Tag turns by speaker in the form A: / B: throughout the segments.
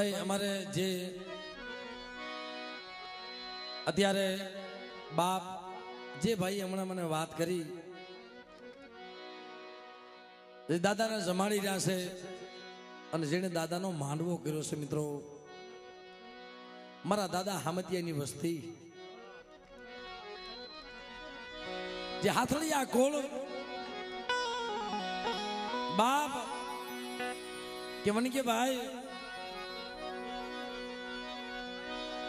A: ભાઈ, અમારે જે અત્યારે બાપ, જે ભાઈ હમણાં મને વાત કરી દાદાને જમાડી રહ્યા છે અને જેણે દાદાનો માંડવો કર્યો છે મિત્રો, મારા દાદા હામતિયાની વસ્તી. જે હાથળિયા કોળ બાપ, કે મને કે ભાઈ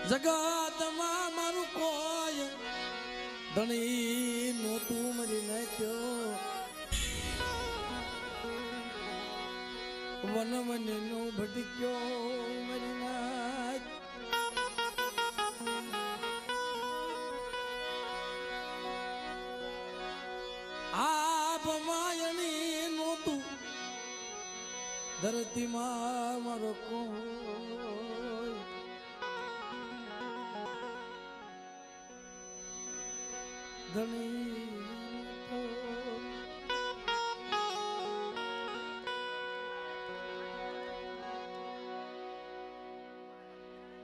A: જગતમાં મારું કોઈ ધણી નોતું મરી નાખ્યો. વન વન નો ભટક્યો, મરી નાખ આપ માયણી નોતું ધરતીમાં મારો કોઈ ધણી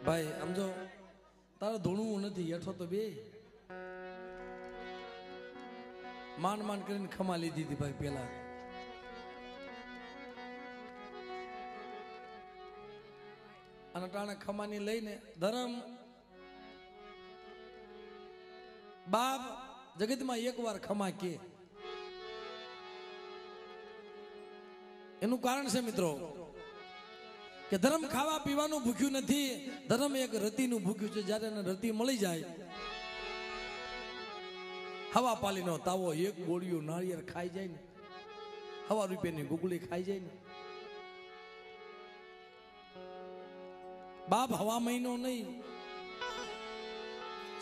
A: ભાઈ, આમ જો, તારે ધૂણવું નથી, હેઠો તો બે. માંડ માંડ કરીને ખમા લીધી હતી ભાઈ પેલા અને ટાણે ખમાની લઈને ધરમ બાપ જગતમાં એક વાર ખમા કે. એનું કારણ છે મિત્રો, કે ધર્મ ખાવા પીવાનું ભૂખ્યું નથી, ધર્મ એક રતિનું ભૂખ્યું છે, જ્યારે એને રતિ મળી જાય, હવા પાલીનો તાવો, એક ગોળીઓ નાળિયેર ખાઈ જાય ને, હવા રૂપિયાની ગુગળી ખાઈ જાય ને. બાપ હવા મહિનો નહીં,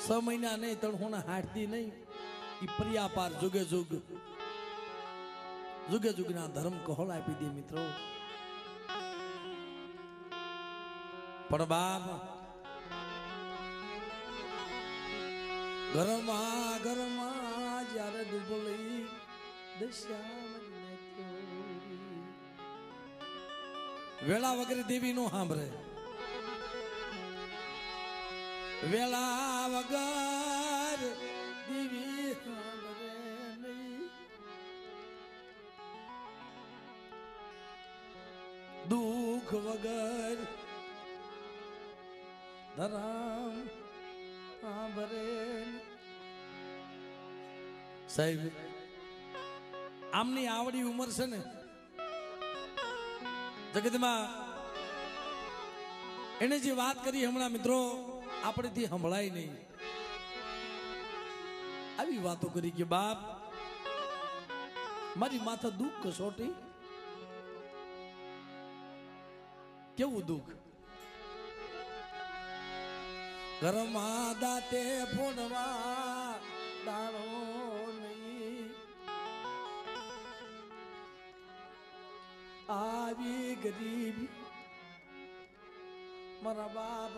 A: છ મહિના નહીં તણહોના હાથથી નહીં. ઈ પર્યાપાર જુગે જુગ. જુગે જુગના ધર્મ કહોળ આપી દે મિત્રો. પણ બાપ, ઘરમાં ઘરમાં જ્યારે દશામાં વેળા વગર દેવી નો સાંભળે. વેળા વગર વગર ધરામ સાંભળે સાહેબ, આમની આવડી ઉંમર છે ને, જગતમાં એને જે વાત કરી હમણાં મિત્રો આપણેથી સંભળાય નહીં. આવી વાતો કરી કે, બાપ, મારી માથા દુઃખ કસોટી કેવું દુઃખ ઘરમાં દાતે ફોડવા દાણો નહીં આવી ગરીબી મારા બાપ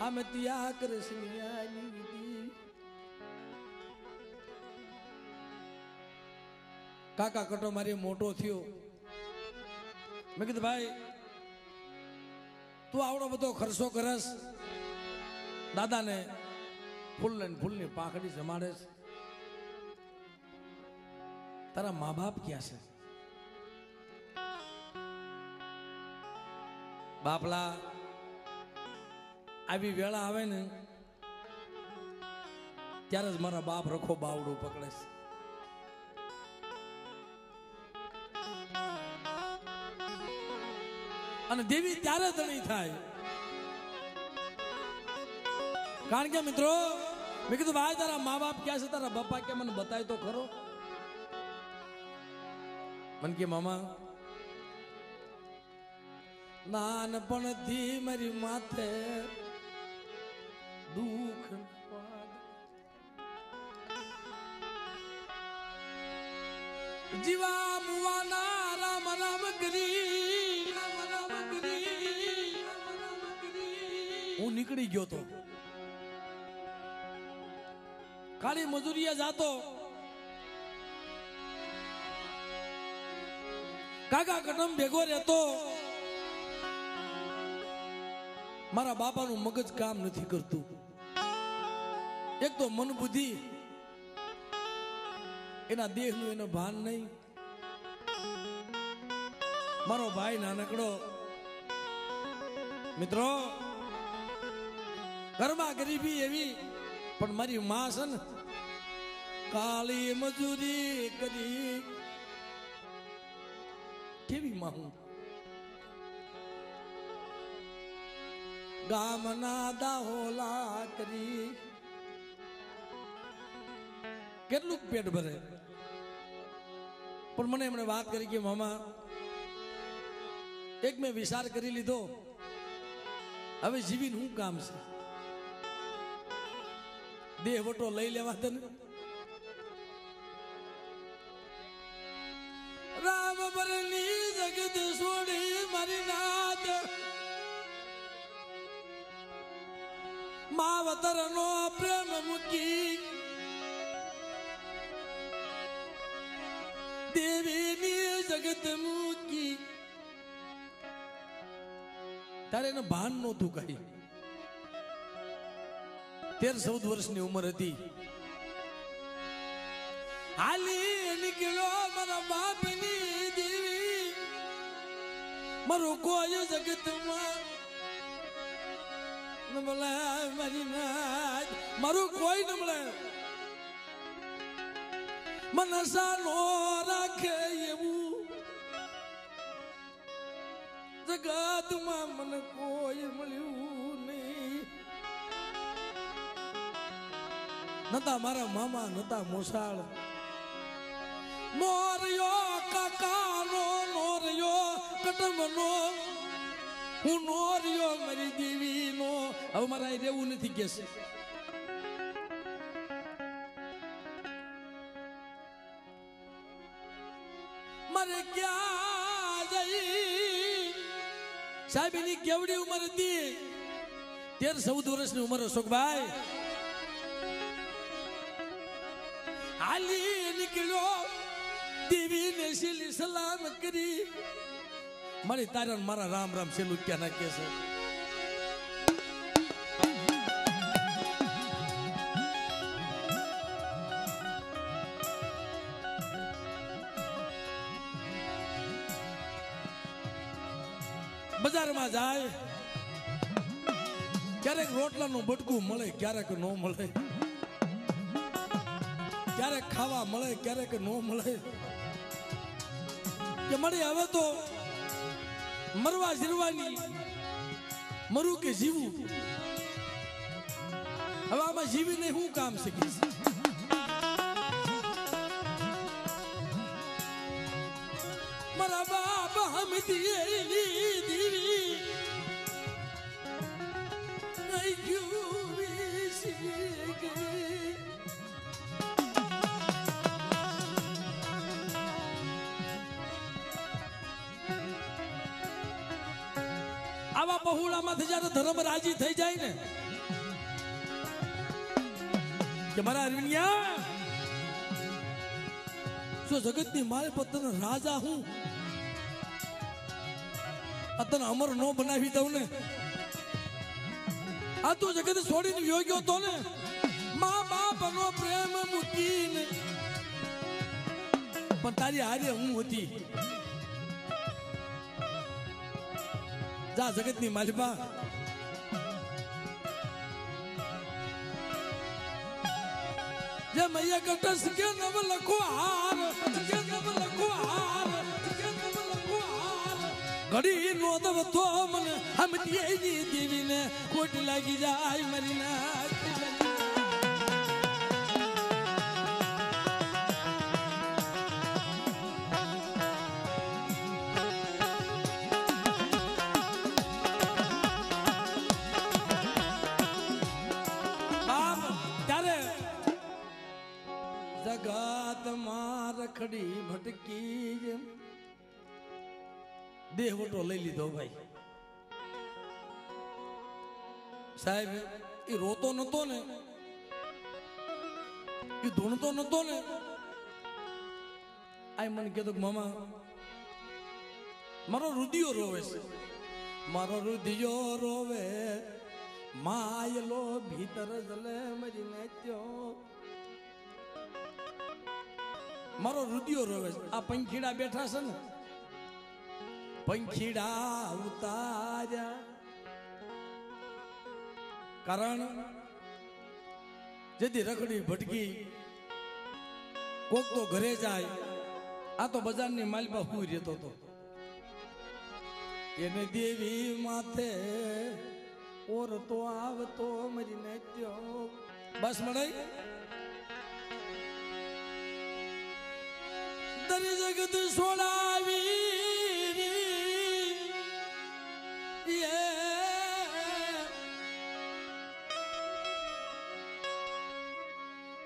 A: અમે ત્યાં કૃષ્ણિયાની વિધિ કાકા કટો મારી મોટો થયો મેં કીધું ભાઈ તું આવડો બધો ખર્ચો કરસ. દાદાને ફૂલ લઈને ફૂલની પાંખડી જમાડે છે તારા મા બાપ ક્યાં છે? બાપલા, આવી વેળા આવે ને, ત્યારે જ મારા બાપ રખો બાવડું પકડે છે અને દેવી ત્યારે ધણી થાય. કારણ કે મિત્રો, મેં કીધું, ભાઈ, તારા મા બાપ ક્યાં છે? તારા બાપા કે મને બતાય તો ખરો. મને કે મામા, નાનપણથી મારી માથે દુઃખ જીવા નીકળી ગયો તો. ખાલી મજૂરીએ જાતો. કાકા કટમ ભેગો રહેતો. મારા બાપાનું મગજ કામ નથી કરતું. એક તો મન બુદ્ધિ, એના દેહનું એનો ભાન નહીં. મારો ભાઈ નાનકડો. મિત્રો ઘરમાં ગરીબી એવી, પણ મારી માં છે ને કાલી મજૂરી કરી. કેવી માં હું? ગામના દાહોલા કરી. કેટલું પેટ ભરે? પણ મને એમણે વાત કરી કે, મામા, એક મેં વિચાર કરી લીધો. હવે જીવીને શું કામ છે? વટો લઈ લેવા તને. રામ બરલી જગત છોડી મારી નાથ માવતર નો પ્રેમ મૂકી દેવીની જગત મૂકી. તારે એને ભાન નહોતું કઈ તેર ચૌદ વર્ષની ઉંમર હતી. હાલી નીકળ્યો મારા બાપની દેવી. મારું કોઈ જગતમાં મળે મારી નાથ મારું કોઈ ન મળે. મનસા નો રાખે એવું. જગતમાં મને કોઈ મળ્યું. નતા મારા મામા, નતા મોસાળ. મોરયો કાકાનો નોરયો કટમનો હું નોર્યો મારી દેવીનો. હવે મારા રહેવું નથી કે મારે ક્યાં જઈ? સાહેબ, એની કેવડી ઉંમર હતી? તેર ચૌદ વર્ષની ઉંમર અશોકભાઈ. હાલી નીકળ્યો દેવી ને શીલી સલામ કરી મારી તારણ મારા રામ રામ છેલ્લું ક્યાં નાખે છે બજારમાં જાય, ક્યારેક રોટલાનું બટકું મળે, ક્યારેક ન મળે. ખાવા મળે, ક્યારેક ન મળે. કે મળી હવે તો મરવા જીરવાની, મરું કે જીવું? હવે આમાં જીવીને હું કામ શીખીશ મારા બાપ હમ દીવી આવા બહુડામાંથી જયારે ધર્મ રાજી થઈ જાય ને. કે મારા અરવિંદિયા, શું જગતની મારે પતન રાજા હું? તને અમર નો બનાવી દઉં ને. આ તું જગત છોડીને યોગ્યો તો ને. મા બાપ નો પ્રેમ મૂકીને. પણ તારી હારે હું હતી. જા જગતની માલિપા. જે મૈયા કટસ કે નવ લખો હાર. કે નવ લખો હાર. કે નવ લખો હાર. ઘડી નો દવ તો મને હમ દીની દેવીને. કોટ લાગી જાય મરી સાહેબ, એ રોતો નતો ને. એ ધૂણતો નતો ને. આ મને કહેતો કે, મામા, મારો રુદિયો રોવે છે. મારો રુદિયો રોવે, માયલો ભીતર જલે મરી નાચ્યો મારો રુદિયો રોવે છે. આ પંખીડા બેઠા છે ને. પંખીડા ઉતાર્યા. કારણ જેથી રખડી ભટકી, કોક તો ઘરે જાય, આ તો બજારની માલપા હું રહેતો હતો. એને દેવી માથે ઓરતો આવતો મરી નાચ્યો બસ મળાઈ દર જગત સોડાવી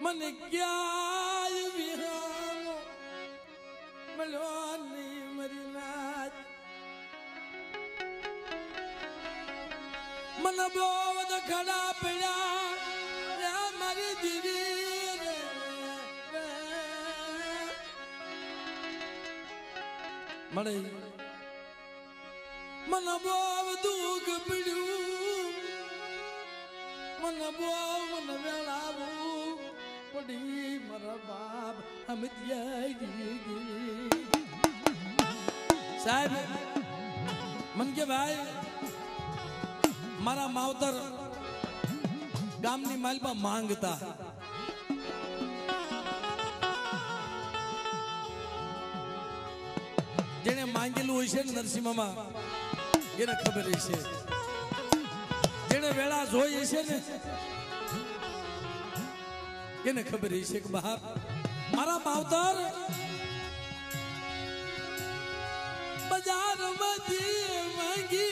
A: મને ક્યાય વિહાનો મળવાની મરી નાચ મને બહુ બધા ખડા પડ્યા મારી દીદી. મળે મને બહુ દુઃખ પડ્યું મને બહુ મને વેળાવું પડી મારા બાપ સાહેબ મન કે ભાઈ મારા માવતર ગામની માલમાં માંગતા જેને માંગેલું હોય છે ને નરસિંહમાં એને ખબર હશે જેને વેળા જોઈ હશે ને એને ખબર છે કે બાપ મારા માવતર બજારમાંથી માંગી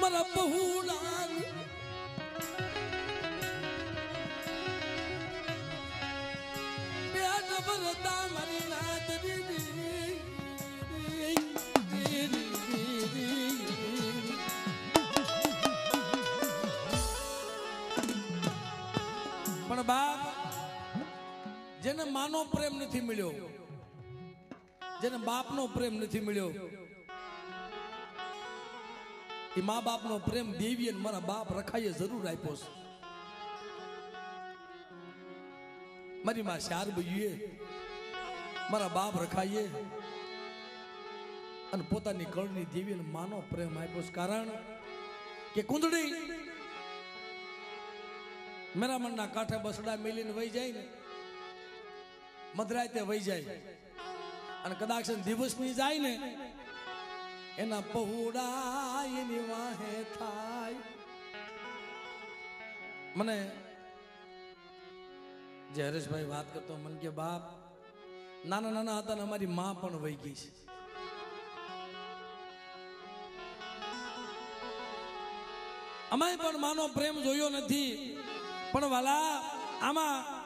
A: મારા બહુડા જેને માનો પ્રેમ નથી મળ્યો, જેને બાપનો પ્રેમ નથી મળ્યો, એ મા બાપનો પ્રેમ દેવી અને મારા બાપ રખાઈએ જરૂર આપ્યો છે. મારી માં શાર બઈએ મારા બાપ રખાઈએ અને પોતાની કળની દેવીને માનો પ્રેમ આપ્યો છે. કારણ કે કુંદડી મેરામણના કાંઠે બસડા મેલીને વહી જાય ને મધરાતે વહી જાય. અને કદાચ દિવસની જાય ને, એના પહોળા એની વાહે થાય. મને જે હરેશભાઈ વાત કરતો, મન કે બાપ, નાના નાના હતા ને અમારી મા પણ વહી ગઈ છે. અમે પણ માનો પ્રેમ જોયો નથી. પણ વાલા, આમાં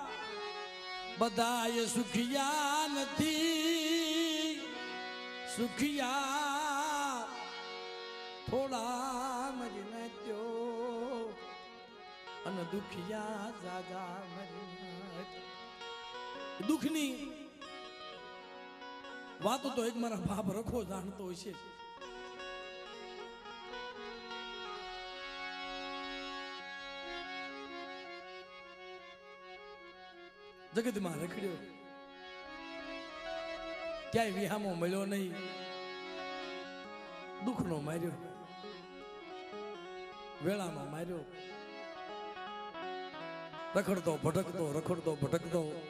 A: બધા એ સુખિયા નથી. સુખિયા થોડા મરી નાખ્યો અને દુખિયા જાજા મરી દુઃખની વાતો તો એક મારા બાપ રખો જાણતો હોય છે. જગતમાં રખડ્યો. ક્યાંય વિહામો મળ્યો નહીં. દુઃખનો માર્યો. વેળામાં માર્યો. રખડતો, ભટકતો રખડતો, ભટકતો.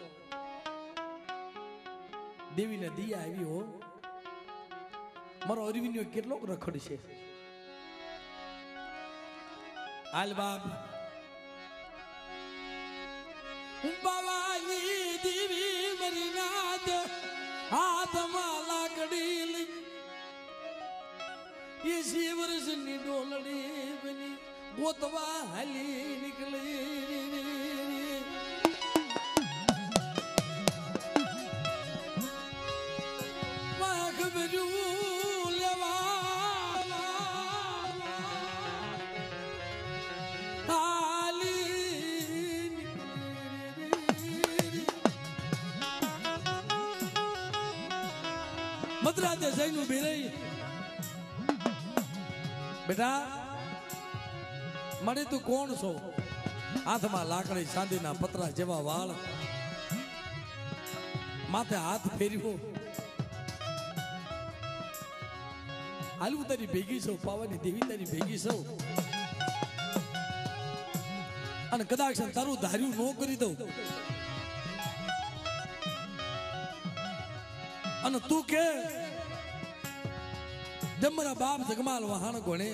A: દેવીને દિયા આવી હો. મારો અરવિંદ કેટલોક રખડ છે હાલ બાપ નાદ હાથમાં લાકડી એ એસી વર્ષની ડોલડી બની ગોતવા હાલી નીકળી. મદ્રાતે જઈને ઊભી રહી. બેટા મળી તું કોણ છો? હાથમાં લાકડી, ચાંદીના પતરા જેવા વાળ. માથે હાથ ફેર્યો. હાલવું તારી ભેગી છો, પાવાની દેવી તારી ભેગી છો? અને કદાચ તારું ધાર્યું ન કરી દઉં. અને તું કે જમરા બાપ જગમાલ વહાણ ગોણે.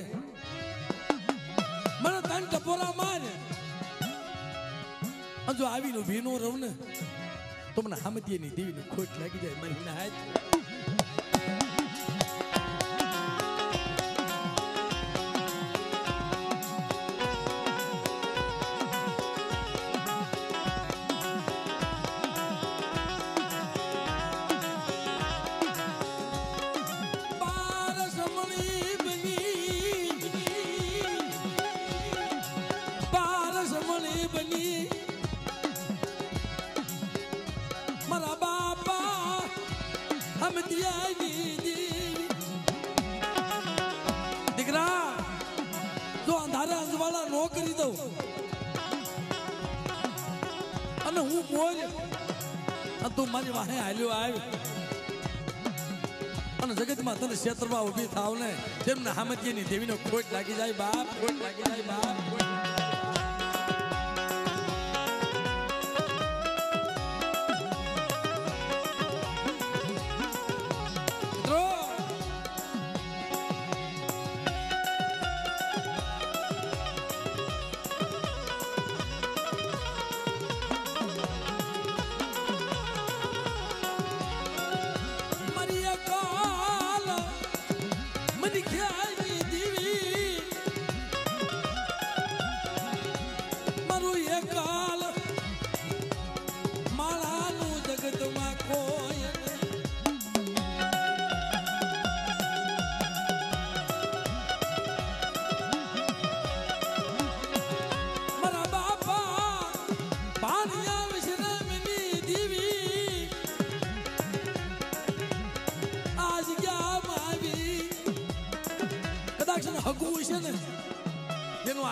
A: મને તન ટપોરા માર. જો આવીને ભીનો રહું ને તો મને હામતીની દેવીની ખોટ લાગી જાય મહિના ના હાથ મારા બાપા, હમ દીકરા, જો અંધારા અંજવાળા નો અને હું બોલ તું મારી વાહે હાલ્યો આવ્યો અને જગતમાં તને ક્ષેત્રમાં ઊભી થાવ ને તેમને હામતીની દેવીનો ખોટ લાગી જાય બાપ, ખોટ લાગી જાય બાપ, ખોટ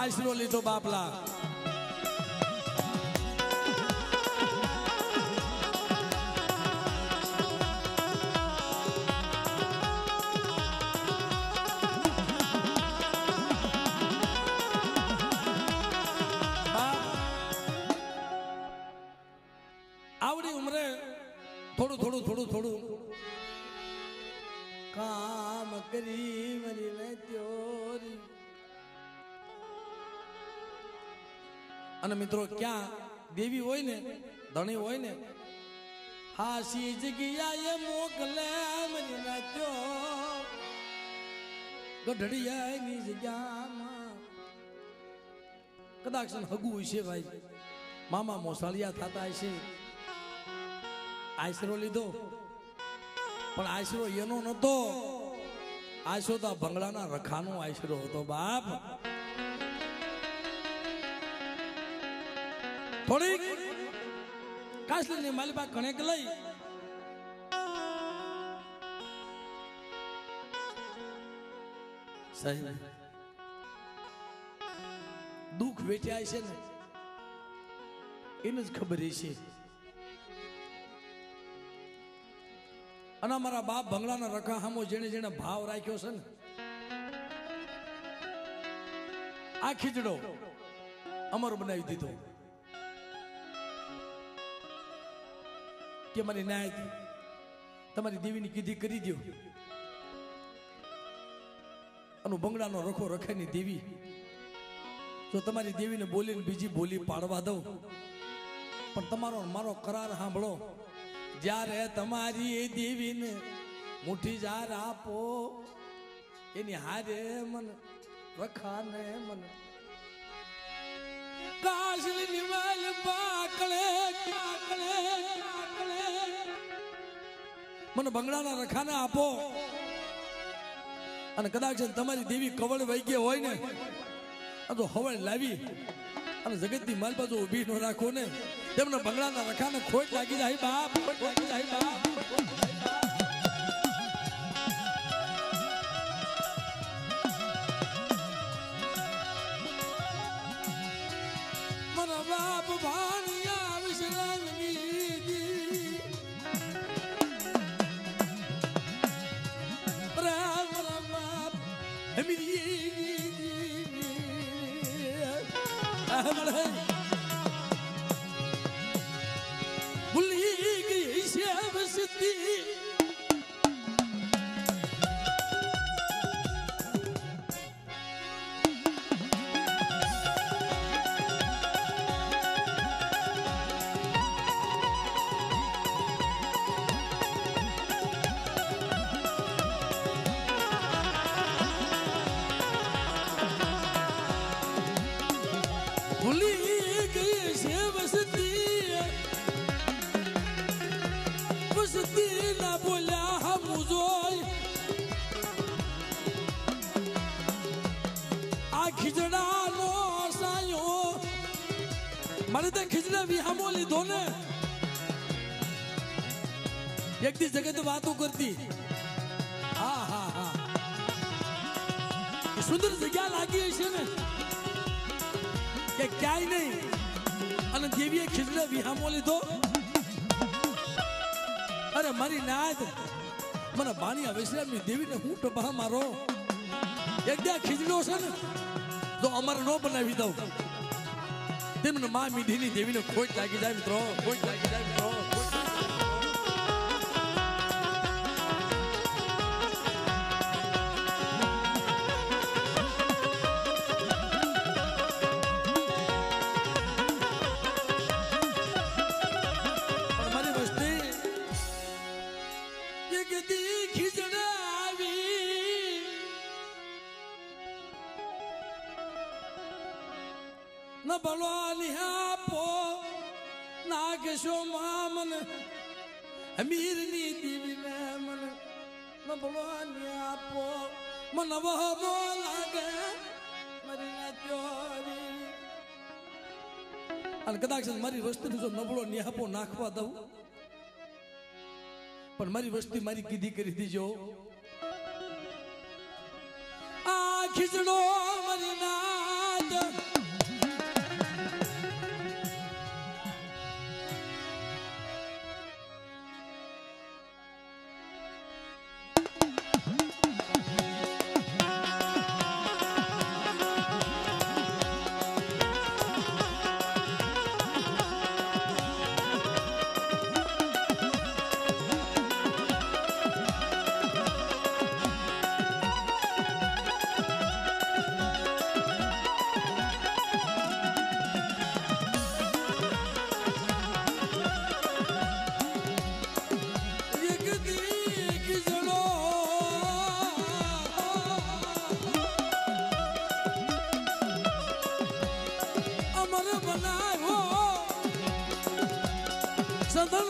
A: આશરો લીધો બાપલા. બાપ, આવડી ઉમરે થોડું થોડું થોડું થોડું કામ કરી મરી મેં ત્યોરી અને મિત્રો, ક્યાં દેવી હોય ને, ધણી હોય ને, હાસી જગ્યાએ મોકલે મરી ને ત્યો ગઢડિયાની જગ્યામાં કદાચ હગું છે ભાઈ. મામા મોસાળિયા થતા હશે. આશરો લીધો. પણ આશરો એનો નતો. આશરો તો ભંગડાના રખાનો આશરો હતો બાપ. થોડીક કાસલીની માલિબા કણેક લઈ. સાહેબ, દુઃખ વેઠ્યા છે ને, એને જ ખબર છે અને અમારા બાપ ભંગડાના રખા હામો જેને જેને ભાવ રાખ્યો છે ને, આ ખીચડો અમર બનાવી દીધો. કે મારી નાય તમારી દેવીની કીધી કરી દો અને બંગડાનો રખો રખાની દેવી. જો તમારી દેવીને બોલીને બીજી બોલી પાડવા દઉં, પણ તમારો મારો કરાર સાંભળો. જ્યારે તમારી એ દેવીને મુઠ્ઠી જાર આપો, એની હારે મન, રખાને મન. કાશલી મને બંગલાના રખાને આપો. અને કદાચ તમારી દેવી કવળ વૈગે હોય ને, આ તો હવળ લાવી અને જગતની માલ બાજુ ઊભી ન રાખો ને. તેમને બંગલાના રખાને ખોટ લાગી જાય, બાપ, ખોટ લાગી જાય, બાપ. ભૂલી ગઈ છે વસતી વસતી ના બોલ્યા, હમું જોઈ. આ ખીજડાનો સાયો. મારે તો ખીજડા વિહામો લીધો ને. દી જગત વાતો કરતી. હા હા હા. સુંદર જગ્યા લાગી હશે ને કે ક્યાંય નહીં. અને દેવીએ ખીજડા વિહામો લીધો. અરે મારી નાદ, મને બાણી વિશ્રામની દેવીને હું ટપા મારો? એક ત્યાં ખીજડો છે ને, તો અમારે નો બનાવી દઉં. તેમને મા મીઠીની દેવીને ખોટ લાગી જાય મિત્રો, ખોટ લાગી જાય મિત્રો. ન આપો. મન વહમો લાગે અને કદાચ મારી વસ્તી જો નબળો નિહાપો નાખવા દઉં, પણ મારી વસ્તી મારી કીધી કરી દીજો. આ ખીચડો મારી નાદ Santana.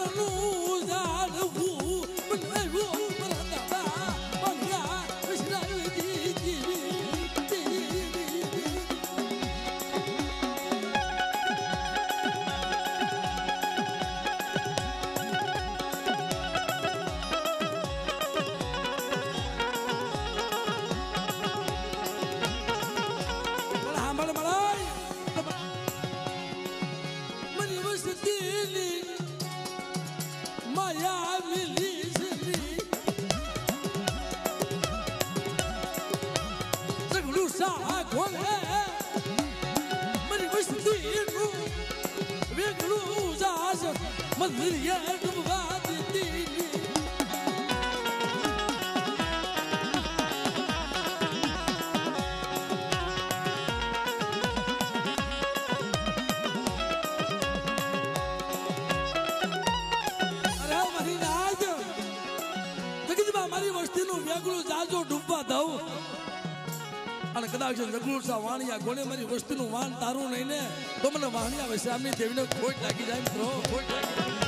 A: અને કદાચ નગલુર સા વાણિયા ગોળે મારી વસ્તીનું વાન તારું નહીં ને. તો મને વાણિયા શ્યામી આમની દેવીને ખોટ લાગી જાય મિત્રો ખોટ લાગી જાય.